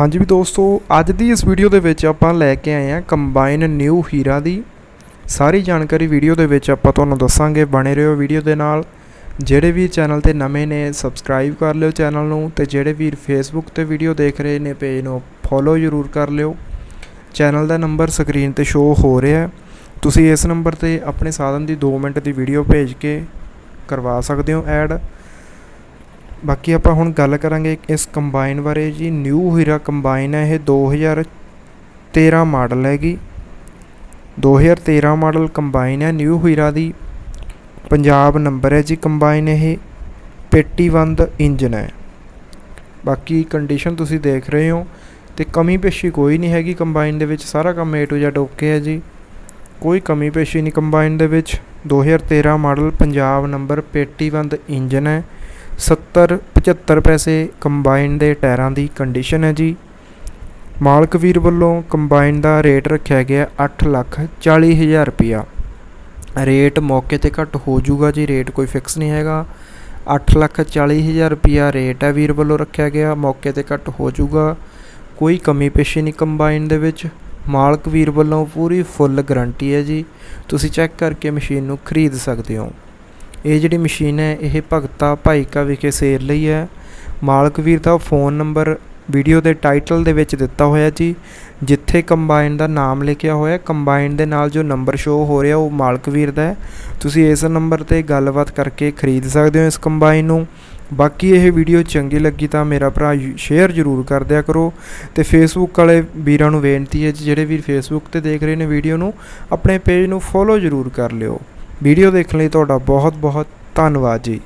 ਹਾਂਜੀ ਵੀ ਦੋਸਤੋ, ਅੱਜ ਦੀ ਇਸ ਵੀਡੀਓ ਦੇ ਵਿੱਚ ਆਪਾਂ ਲੈ ਕੇ ਆਏ ਹਾਂ ਕੰਬਾਈਨ ਨਿਊ ਹੀਰਾ ਦੀ। ਸਾਰੀ ਜਾਣਕਾਰੀ ਵੀਡੀਓ ਦੇ ਵਿੱਚ ਆਪਾਂ ਤੁਹਾਨੂੰ ਦੱਸਾਂਗੇ। ਬਣੇ ਰਹੋ ਵੀਡੀਓ ਦੇ ਨਾਲ। ਜਿਹੜੇ ਵੀ ਚੈਨਲ ਤੇ ਨਵੇਂ ਨੇ ਸਬਸਕ੍ਰਾਈਬ ਕਰ ਲਿਓ ਚੈਨਲ ਨੂੰ ਤੇ ਜਿਹੜੇ ਵੀਰ ਫੇਸਬੁੱਕ ਤੇ ਵੀਡੀਓ ਦੇਖ ਰਹੇ ਨੇ ਪੇਜ ਨੂੰ ਫੋਲੋ ਜ਼ਰੂਰ ਕਰ ਲਿਓ। ਚੈਨਲ ਦਾ ਨੰਬਰ ਸਕਰੀਨ ਤੇ ਸ਼ੋ ਹੋ ਰਿਹਾ ਹੈ। ਤੁਸੀਂ ਇਸ ਨੰਬਰ ਤੇ ਆਪਣੇ ਸਾਧਨ ਦੀ 2 ਮਿੰਟ ਦੀ ਵੀਡੀਓ ਭੇਜ ਕੇ ਕਰਵਾ ਸਕਦੇ ਹੋ ਐਡ ਬਾਕੀ ਆਪਾਂ ਹੁਣ ਗੱਲ ਕਰਾਂਗੇ ਇਸ ਕੰਬਾਈਨ ਬਾਰੇ ਜੀ। ਨਿਊ ਹੀਰਾ ਕੰਬਾਈਨ ਹੈ ਇਹ 2013 ਮਾਡਲ ਹੈਗੀ। 2013 ਮਾਡਲ ਕੰਬਾਈਨ ਹੈ, ਨਿਊ ਹੀਰਾ ਦੀ ਪੰਜਾਬ ਨੰਬਰ ਹੈ ਜੀ ਕੰਬਾਈਨ ਇਹ। ਪੇਟੀਵੰਦ ਇੰਜਨ ਹੈ। ਬਾਕੀ ਕੰਡੀਸ਼ਨ ਤੁਸੀਂ ਦੇਖ ਰਹੇ ਹੋ ਤੇ ਕਮੀ ਪੇਸ਼ੀ ਕੋਈ ਨਹੀਂ ਹੈਗੀ ਕੰਬਾਈਨ ਦੇ ਵਿੱਚ, ਸਾਰਾ ਕੰਮ A to Z ਓਕੇ ਹੈ ਜੀ। ਕੋਈ ਕਮੀ ਪੇਸ਼ੀ ਨਹੀਂ ਕੰਬਾਈਨ ਦੇ ਵਿੱਚ। 2013 ਮਾਡਲ ਪੰਜਾਬ ਨੰਬਰ ਪੇਟੀਵੰਦ ਇੰਜਨ ਹੈ। 70 75 ਪੈਸੇ ਕੰਬਾਈਨ ਦੇ ਟਾਇਰਾਂ ਦੀ ਕੰਡੀਸ਼ਨ ਹੈ ਜੀ। ਮਾਲਕ ਵੀਰ ਵੱਲੋਂ ਕੰਬਾਈਨ ਦਾ ਰੇਟ ਰੱਖਿਆ ਗਿਆ 8 ਲੱਖ 40 ਹਜ਼ਾਰ ਰੁਪਿਆ ਰੇਟ ਮੌਕੇ ਤੇ ਘੱਟ ਹੋ ਜਾਊਗਾ ਜੀ ਰੇਟ ਕੋਈ ਫਿਕਸ ਨਹੀਂ ਹੈਗਾ। 8 ਲੱਖ 40 ਹਜ਼ਾਰ ਰੁਪਿਆ ਰੇਟ ਹੈ ਵੀਰ ਵੱਲੋਂ ਰੱਖਿਆ ਗਿਆ, ਮੌਕੇ ਤੇ ਘੱਟ ਹੋ ਜਾਊਗਾ। ਕੋਈ ਕਮੀ ਪੇਸ਼ੀ ਨਹੀਂ ਕੰਬਾਈਨ ਦੇ ਵਿੱਚ। ਮਾਲਕ ਵੀਰ ਵੱਲੋਂ ਪੂਰੀ ਫੁੱਲ ਗਾਰੰਟੀ ਹੈ ਜੀ। ਤੁਸੀਂ ਚੈੱਕ ਕਰਕੇ ਮਸ਼ੀਨ ਨੂੰ ਖਰੀਦ ਸਕਦੇ ਹੋ। ਇਹ ਜਿਹੜੀ ਮਸ਼ੀਨ ਹੈ, ਇਹ ਭਗਤਾ ਭਾਈਕਾ ਵਿਖੇ ਸੇਲ ਲਈ ਹੈ। ਮਾਲਕ ਵੀਰ ਦਾ ਫੋਨ ਨੰਬਰ ਵੀਡੀਓ ਦੇ ਟਾਈਟਲ ਦੇ ਵਿੱਚ ਦਿੱਤਾ ਹੋਇਆ ਜੀ, ਜਿੱਥੇ ਕੰਬਾਈਨ ਦਾ ਨਾਮ ਲਿਖਿਆ ਹੋਇਆ ਕੰਬਾਈਨ ਦੇ ਨਾਲ ਜੋ ਨੰਬਰ ਸ਼ੋ ਹੋ ਰਿਹਾ, ਉਹ ਮਾਲਕ ਵੀਰ ਦਾ ਹੈ। ਤੁਸੀਂ ਇਸ ਨੰਬਰ ਤੇ ਗੱਲਬਾਤ ਕਰਕੇ ਖਰੀਦ ਸਕਦੇ ਹੋ ਇਸ ਕੰਬਾਈਨ ਨੂੰ। ਬਾਕੀ ਇਹ ਵੀਡੀਓ ਚੰਗੀ ਲੱਗੀ ਤਾਂ ਮੇਰਾ ਭਰਾ ਸ਼ੇਅਰ ਜ਼ਰੂਰ ਕਰ ਦਿਆ ਕਰੋ। ਤੇ ਫੇਸਬੁੱਕ ਵਾਲੇ ਵੀਰਾਂ ਨੂੰ ਬੇਨਤੀ ਹੈ ਜਿਹੜੇ ਵੀਰ ਫੇਸਬੁੱਕ ਤੇ ਦੇਖ ਰਹੇ ਨੇ ਵੀਡੀਓ ਨੂੰ, ਆਪਣੇ ਪੇਜ ਨੂੰ ਫੋਲੋ ਜ਼ਰੂਰ ਕਰ ਲਿਓ। ਵੀਡੀਓ ਦੇਖਣ ਲਈ ਤੁਹਾਡਾ ਬਹੁਤ ਬਹੁਤ ਧੰਨਵਾਦ ਜੀ।